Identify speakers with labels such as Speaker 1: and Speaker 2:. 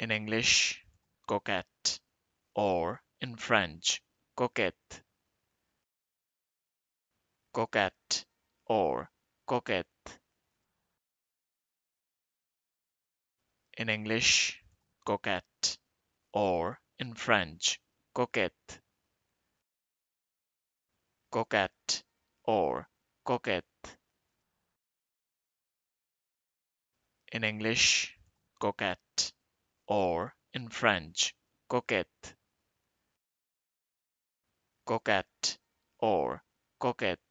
Speaker 1: in English, coquette, or in French, coquette, coquette, or coquette. In English, coquette, or in French, coquette, coquette, or coquette. In English, coquette, or in French, coquette, coquette, or coquette.